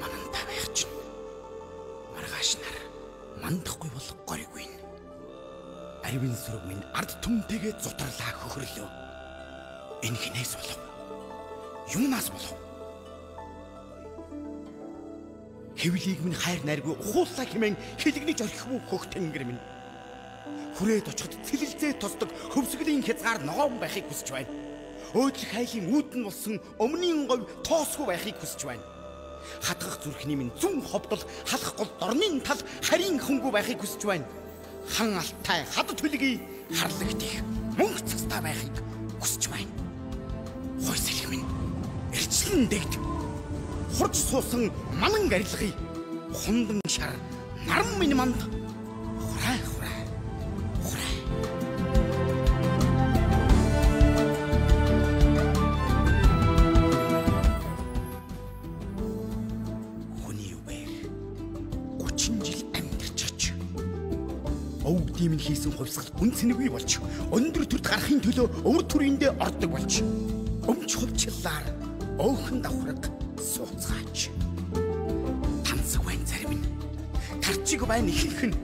Манантай байх чинь маргааш нар мандахгүй бол горьгүй. Аривын сүрэг минь ард түмтэйгээ зутарлаа хөхрлөө. Энэ хинээс болов. Юунаас болов? Хэвлийг минь хайр найргүй ухууллаа хэмээн хилэгнэж орхих мөн хөх тэнгэр минь. Хүрээд очиход цэлэлзээ тусдаг хөвсгөлийн хязгаар ногоон байхыг хүсэж байна. Өөдлөх хайлын үүдэн болсон өмнгийн говь тоосгүй байхыг хүсэж байна. Хатгах зүрхний минь зүн ховдол халах гол дорны тал харийн хөнгүү байхыг хүсэж байна. Хан алтай хад төлгий харлагтих мөнх цастаа байхыг хүсэж байна. Хой сэлэх минь эрчлэн дэгд хурж суусан манан арилгыг хундан шар наран минь манд Өвгдийн минь хийсэн хувьсгал үн цэнэгүй болж өндөр төрд гарахын төлөө өвөр түрээндээ ордог болж өмч хувчлаар өөхөн давхраг сууцгаач. Тансаг байн зарим нь тарчиг байн ихэнх нь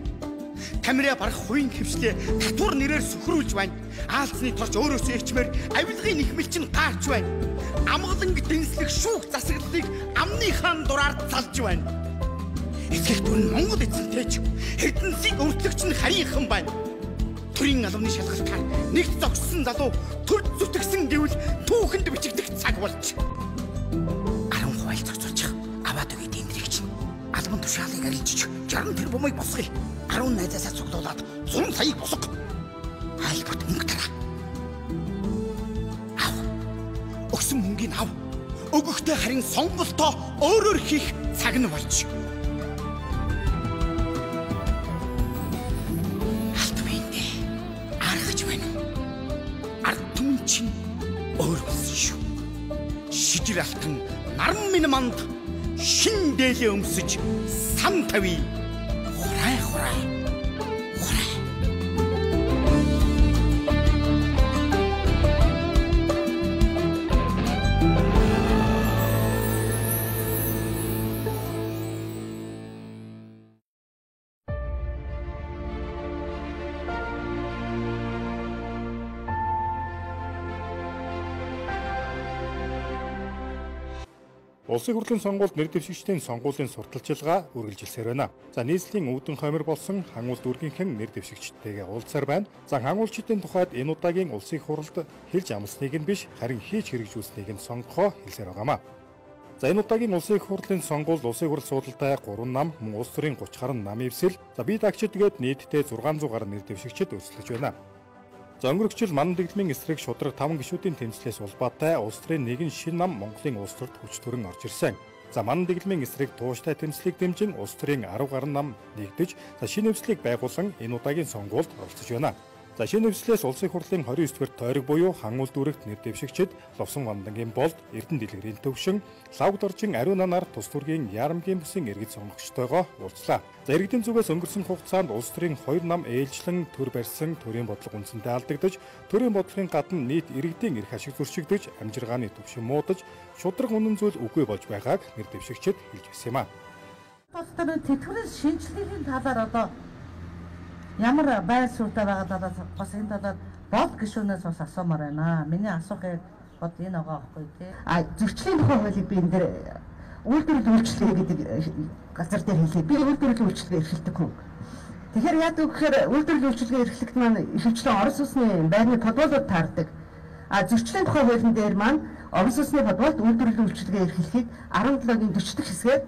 камера барах хувийн хөвшлээ татвар нэрээр сөхрүүлж байна. Аалцны торч өөрөөсөө ичмээр авилгын нэхмэлч нь гаарч байна. Амгаланг дэнслэх шүүх засаглалыг амныхаа дураар залж байна. Эцэг дүр нь Монгол эзэнтэйч эрдэнсийг өртлөгч нь харийнхан байна. Төрийн албаны шалгалтаар нэгт зогссон залуу төр зүтгсэн гэвэл түүхэнд бичигдэх цаг болж. 10 хувайл зогсоочих. Аваад өгье тэмдрийг чинь. Албан тушаалыг арилжиж 60 тэрбумыг босгоё. 10 найзаасаа цуглуулад 100 саяыг босго. Айлбарт мөнгө тараа. Ав. Өгсөн мөнгийг ав. Өгөхдөө харин сонголтоо өөрөөр хийх цаг нь болж. Чинь өөр болсон шүү. Шижир алтан наран минь манд шин дээлээ өмсөж сан. Хурай хурай. Хурай. Улсын хурлын сонгуульд нэр дэвшигчдийн сонгуулийн сурталчилгаа үргэлжилсээр байна. За нийслэлийн өвдөн хомир болсон хангуул дүүргийнхэн нэр дэвшигчдтэйгээ уулзсаар байна. За хангуулчдын тухайд энэ удаагийн улсын хурлд хэлж амлсныг нь биш харин хийж хэрэгжүүлснийг нь сонгохоо хэлсээр байгаамаа. За энэ удаагийн улсын хурлын сонгуульд улсын хурл суудалтай 3 нам мөн улс төрийн 30 гаруй нам ивсэл за бие дагчид гээд нийтдээ 600 гаруй нэр дэвшигчид өрсөлдөж байна. За өнгөрөх жил Манан дэглэмийн эсрэг шудраг 5 гишүүдийн тэмцлээс улбаатай улс төрийн нэгэн шин нам Монголын улс төрд хүч төрөн орж ирсэн. За Манан дэглэмийн эсрэг тууштай тэмцлийг дэмжин улс төрийн 10 гаруй нам нэгдэж за шинэ өвслийг байгуулан энэ удаагийн сонгуульд оролцож байна. За шинэ өвслээс улсын хурлын 29 дугаар тойрог буюу хангуул дүүрэгт нэр дэвшигчид Ловсон Вандангийн болд Эрдэнэ дэлгэрийн төвшин Лавг доржин ариун нанаар тус төргийн Ярамгийн бүсийн иргэд сонгогчтойгоо уулзлаа. За иргэдийн зүгээс өнгөрсөн хугацаанд улс төрийн 2 нам ээлжлэн төр барьсан төрийн бодлого үндсэндээ алдагдаж төрийн бодлогын гадна нийт иргэдийн эрх ашиг зөрчигдөж амжиргааны төвшин муудаж шудраг үнэн зүйл үгүй болж байгааг нэр дэвшигчид хэлж байсан юм а. Улс төрийн тэтгэврийн шинжилгээний талаар одоо ямар байр суурьтай байгаадаа бас энэ талаар бол гишүүнээс бас асуумаар байна. Миний асуухыг бод энэ байгаа байхгүй тий. А зөрчлийн тухай хуулийг би энэ дээр үйлдвэрлэл үйлчлэгээ гэдэг газар дээр хэлээ. Би үйлдвэрлэл үйлчлэгээ эрхэлдэг хүн. Тэгэхээр яад гэхээр үйлдвэрлэл үйлчлэгээ эрхлэгт маань ихэвчлэн Орос улсны байрны подволууд таардаг. А зөрчлийн тухай хуулийн дээр маань Орос улсны подволд үйлдвэрлэл үйлчлэгээ эрхлэхийг 17-гийн 40 дэх хэсгээр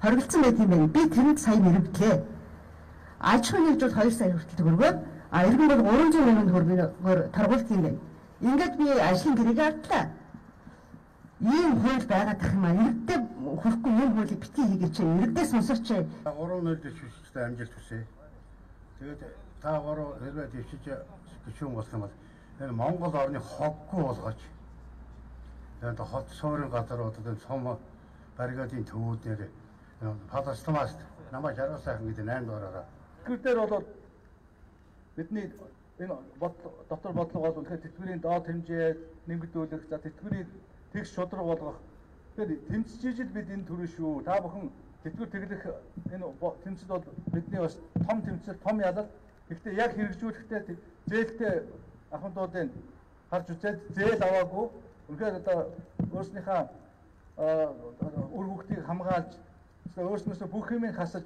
хоригдсан байт юм байна. Би тэрэнд сайн нэрвдлээ. Аж ахуйн нэгж бол 2 сая хүртэл төгрөгөө а иргэн бол 300 мянган төгрөгөөр торгуулт юм байна. Ингээд би ажлын гэрийг ардлаа. Ийм хууль байгаад тах юм а. Иргэдээ хүрэхгүй юм хуулийг битгий хийгээч. Иргэдээс сонсооч. 3 нөл дэвшигчтэй амжилт хүсье. Тэгээд та гурав хэрвээ дэвшиж гişүүн болох юм бол энэ Монгол орны хоггүй болгооч. Тэгээд хот суурин газруудад энэ сум баригадын төвүүд нэр Палестинаас намайг жаргал сайхан гэдэг 8 дугаараараа Тэтгэр дээр бол бидний энэ дотор бодлого бол үнэхээр тэтгэврийн доод хэмжээ нэмэгдүүлэх, за тэтгэврийн тэгш шудраг болгох. Тэгэхээр тэмцэж ижил бид энэ төрөө шүү. Та бүхэн тэтгэвэр тэглэх энэ тэмцэл бол бидний бас том тэмцэл, том ялал. Гэхдээ яг хэрэгжүүлэхдээ зээлтэй ахмадуудын харж үзээд зээл аваагүй. Үнэхээр одоо өөрснийхөө үр хөвгтийг хамгаалж өөрснөөсөө бүх юмыг хасаж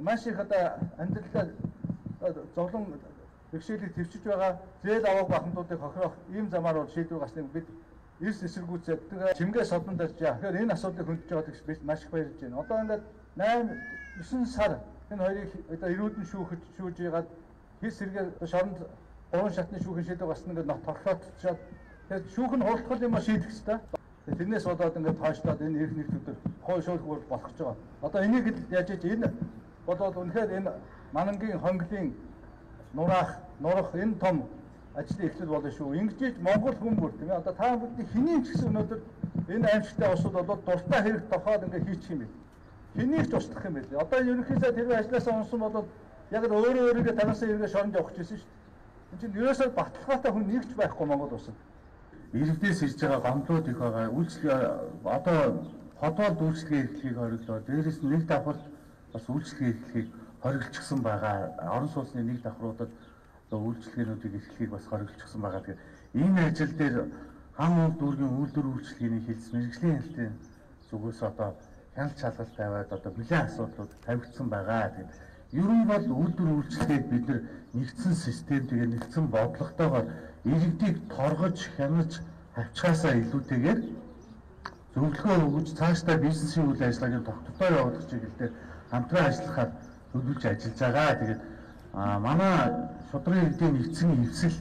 маш их одоо амьдралаа зовлон бэрхшээлийг төвчж байгаа зээл аваагүй ахмадуудыг хохирох ийм замаар бол шийдвэр гарсныг бид эрс эсэргүүцээд тэгээ чимгээ содонд барьж байгаа. Тэгэхээр энэ асуудлыг хөндөж байгааг бид маш их баярлж байна. Одоо ингээд 8 9 сар энэ хоёрыг одоо эрүүдэн шүүхэд шүүж ягаад хис сэргээ шоронд гурван шатны шүүхэн шийдвэр гарсан ингээд нот торхоотчоод тэгээд шүүх нь хурдтал юм шийдэх хэрэгтэй. Тэрнээс болоод ингээд тоочлоод энэ эрх нэгт өдөр хой шуулхур болох гэж байгаа. Одоо энийг яаж яаж энэ болоод үнэхээр энэ манангийн хонглын нураах, нурах энэ том ажлын эхлэл болно шүү. Ингэж Монгол хүмүүр тийм ээ одоо та бидний хэний ч гэсэн өнөөдөр энэ аимшигтай усуд болоод дуртай хэрэг тохиод ингээ хийчих юм бэ. Хэнийг ч устгах юм бэ. Одоо ерөнхийдөө тэр ажлаасаа унсан болоод яг л өөрөө өөрийгөө танаас эргээ шоронд явах гэсэн шүү. Энд чинь ерөөсөө баталгаатай хүн нэгч байхгүй Монгол улсад. Иргэдээс ирж байгаа гомдлууд их байгаа. Үйлчлэг одоо хотоод үйлчлэгээ эрхлэхийг хориглоо. Дээрээс нэг давхар бас үйлчлэгээ эрхлэхийг хориглочихсон байгаа. Орон сууцны нэг давхруудад одоо үйлчлэгээнүүдийг эрхлэхийг бас хориглочихсон байгаа. Тэгэхээр энэ ажил дээр хам уул дүүргийн үйлдвэр үйлчлэгээний хилс мэрэгжлийн хэлтийн зүгээс одоо хяналт шалгалт тавиад одоо бүлээн асуудлууд тавигдсан байгаа. Тэгээд ер нь бол үйлдвэр үйлчлэгийг бид нар нэгдсэн систем тэгээ нэгдсэн бодлоготойгоор иргэдийг торгож хянаж авчихаасаа илүүтэйгээр зөвлөгөө өгж цаашдаа бизнесийн үйл ажиллагааг тогтвортой явуулах чиглэлээр хамтран ажиллахаар төлөвлөж ажиллаж байгаа. Тэгээд манай шудрын иргэдийн нэгдсэн эвсэл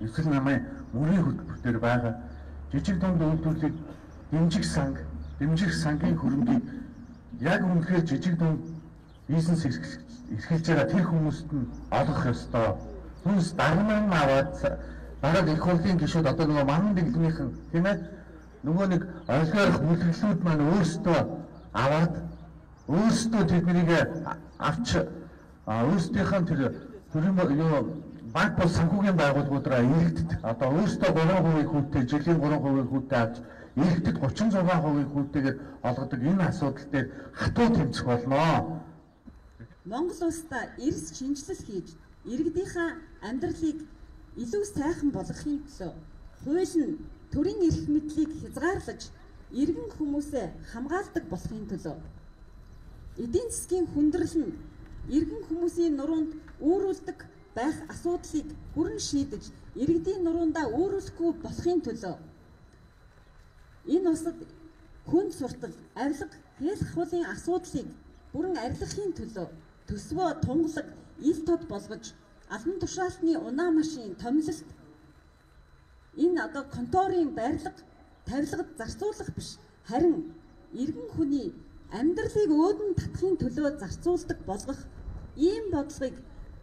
эвсэл намын мөрийн хөтөлбөр дээр байгаа жижиг дунд үйлдвэрлэлийг дэмжих санг, дэмжих сангийн хөрөнгийг яг үнэхээр жижиг дунд бизнес эрхэлж байгаа тэр хүмүүст нь олгох ёстой. Хүнс дарман аваад бараг их хурлын гишүүд одоо нөгөө манан дэглэмийнхэн тийм ээ нөгөө нэг ойлгох бүлэглүүд маань өөрсдөө аваад өөрсдөө тэднийг авч өөрсдийнх нь тэр төрийн юу банк бол санхүүгийн байгууллагуудаараа иргэдэд одоо өөрсдөө 3% хүүтэй жилийн 3% хүүтэй авч иргэдэд 36% хүүтэйгээр олгодог энэ асуудал дээр хатуу тэмцэх болно. Монгол улсдаа эрс шинжилэл хийж иргэдийнхээ амьдралыг илүү сайхан болгохын төлөө хууль нь төрийн эрх мэдлийг хязгаарлаж иргэн хүмүүсээ хамгаалдаг болохын төлөө эдийн засгийн хүндрэл нь иргэн хүмүүсийн нуруунд үүрүүлдэг байх асуудлыг бүрэн шийдэж иргэдийн нуруундаа үүрүүлэхгүй болохын төлөө энэ усад хүн суртал, авилга, хэл хавлын асуудлыг бүрэн арилгахын төлөө төсвөө тунгалаг ил тод болгож албан тушаалтны унаа машин томилолт энэ одоо конторын барилга тавилгад зарцуулах биш харин иргэн хүний амьдралыг өөдөн татахын төлөө зарцуулдаг болгох ийм бодлогыг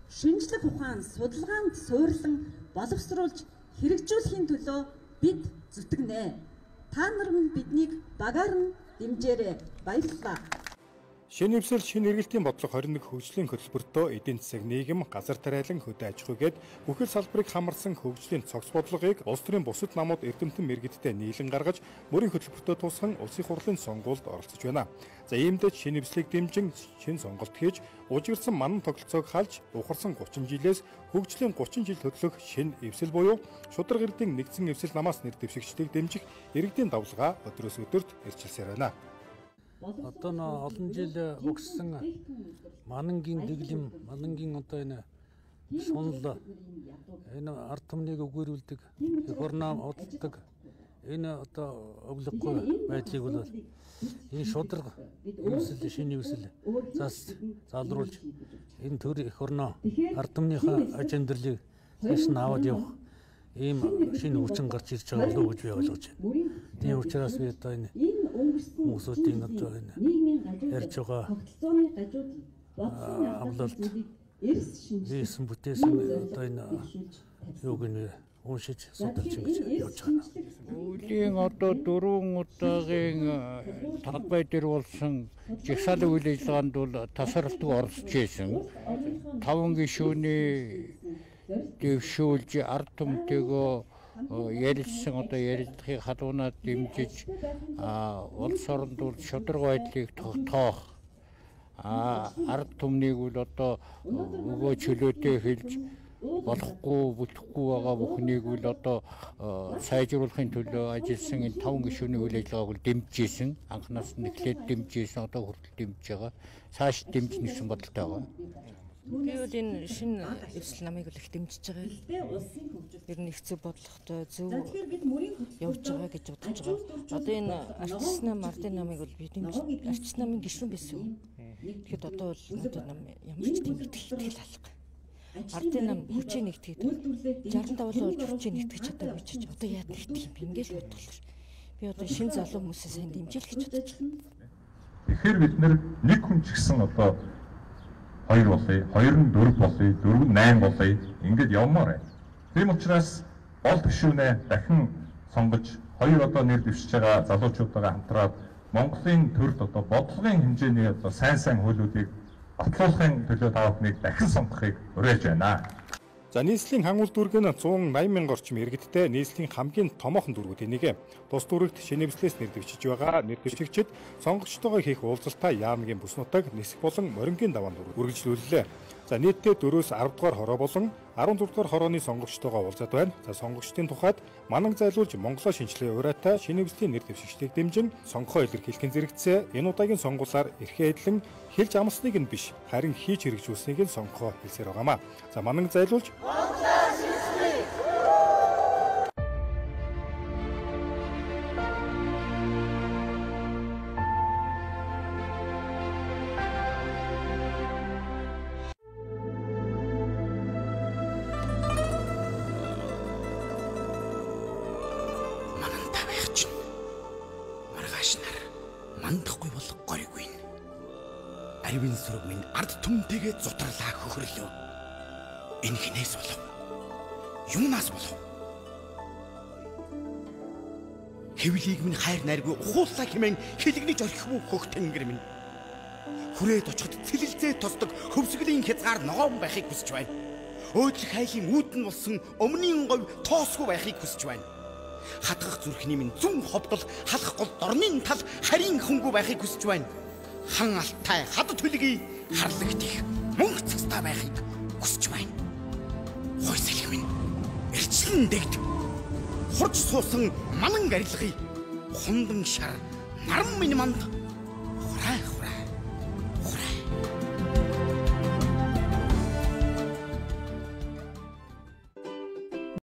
шинжлэх ухаан судалгаанд суйрлан боловсруулж хэрэгжүүлэхийн төлөө бид зүтгэнэ. Та нар минь биднийг багаар нь дэмжээрэй. Баярлалаа. Шинэ эвсэл шинэ эргэлтийн бодлого 21 хөгжлийн хөтөлбөртөө эдийн засаг нийгэм газар тариалан хөдөө аж ахуйгээд бүхэл салбарыг хамарсан хөгжлийн цогц бодлогыг улс төрийн бусад намууд эрдэмтэн мэрэгдтэй нийлэн гаргаж мөрийн хөтөлбөртөө тусган улсын хурлын сонгуульд оролцож байна. За иймдээ шинэ эвслийг дэмжин шинэ сонголт хийж ужигрсан манан тогтолцоог халж ухарсан 30 жилээс хөгжлийн 30 жил хөдлөх шинэ эвсэл буюу шудраг эрдийн нэгдсэн эвсэл намаас нэр дэвшигчдийг дэмжих иргэдийн давлгаа өдрөөс өдөрт ирчилсээр байна. Одоо нөө олон жил өгсөн манангийн дэглэм, манангийн одоо энэ шунал энэ ард түмнийг өгөөрүүлдэг, их орноо удалдаг энэ одоо өглөхгүй байдлыг бол энэ шудраг үүсэл шинэ үүсэл зас залруулж энэ төр их орноо ард түмнийхээ ажендэрлийг цааш нь аваад явах ийм шинэ өвчин гарч ирж байгаа болов уу гэж би ойлгож байна. Тийм учраас би одоо энэ хүмүүсийн одоо энэ ярьж байгаа амлалт хийсэн бүтээсэн одоо энэ юуг нь уншиж судалж ингэж явж байгаа. Үлийн одоо дөрвөн удаагийн талбай дээр болсон жагсаалын үйл ажиллагаанд бол тасралтгүй оролцож байсан. Таван гишүүний дэвшүүлж ард түмтэйгөө ярилцсан одоо ярилцлагыг халуунаад дэмжиж улс оронд бол шудраг байдлыг тогтоох ард түмнийг бол одоо өгөө чөлөөтэй хэлж болохгүй бүтэхгүй байгаа бүхнийг л одоо сайжруулахын төлөө ажилласан энэ таван гишүүний үйл ажиллагааг л дэмжижсэн. Анхнаас нь эхлээд дэмжижсэн одоо хүртэл дэмжиж байгаа. Цааш дэмжих гэсэн бодолтой байгаа. Би бол энэ шинэ эвсэл намыг л их дэмжиж байгаа. Ер нь их зөв бодлоготой зөв явж байгаа гэж бодож байгаа. Одоо энэ артист нам ардын намыг бол би дэмжиж артист намын гишүүн байсан. Тэгэхэд одоо бол надад нам ямар ч тийм итгэл алга ардын нам хүчээ нэгтгэхэд 65 болж хүчээ нэгтгэж чадаагүй ч одоо яад нэгтгэх юм ингээл бодлоо. Би одоо шин залуу хүмүүсээ сайн дэмжил гэж бодож байна. Тэгэхээр бид нэг хүн ч гэсэн одоо хоёр болъё, хоёр нь дөрв болъё, дөрв нь 8 болъё ингээд явмаар байна. Тийм учраас ол гишүүнээ дахин сонгож хоёр одоо нэр дэвшиж байгаа залуучуудаа хамтраад Монголын төрд одоо бодлогын хэмжээний одоо сайн сайн хуулиудыг батлуулахын төлөө та бүхнийг дахин сонгохыг уриалж байна. За нийслэлийн хангул дүрг нь 180 мянга орчим иргэдтэй нийслэлийн хамгийн томоохон дүргүүд энийг тус дүрэгт шинэвслээс нэрдэвчиж байгаа нэрдэвчигчид сонгогчтойгоо хийх уулзалтаа яамгийн бүс нутаг нисэх болон морингийн даваанд үргэлжлүүллээ. За нийтдээ 4-өөс 10 дугаар хороо болон 16 дугаар хорооны сонгогчтойгоо уулзаад байна. За сонгогчдын тухайд мананг зайлуулж Монголоо шинчлэх ураатай шинэвслийн нэр дэвшигчдийг дэмжин сонгохоо илэрхийлхэн зэрэгцээ энэ удаагийн сонгуулиар эрхээ эдлэн хэлж амсныг нь биш харин хийж хэрэгжүүлсэнийг нь сонгохоо хэлсээр байгаамаа. За мананг зайлуулж Монголоо сүрэг минь ард түмтэйгээ зутарлаа хөхрлөө. Энэ хинээс болов? Юунаас болов? Хэвлийг минь хайр найргүй ухууллаа хэмээн хилэгнэж орхихгүй хөх тэнгэр минь. Хүрээд очиход цэлэлцээ тосдог хөвсгөлийн хязгаар ногоон байхыг хүсэж байна. Өөдлөх хайлын үүдэн болсон өмнгийн говь тоосгүй байхыг хүсэж байна. Хатгах зүрхний минь зүн ховдол халах гол дорны тал харийн хөнгүү байхыг хүсэж байна хан алтай хад төлгий харлагдих мөнгө цастай байхыг хүсэж байна. Хой салхи минь эрчлэн дэгд. Хурж суусан манан арилгыг хундан шар наран минь манд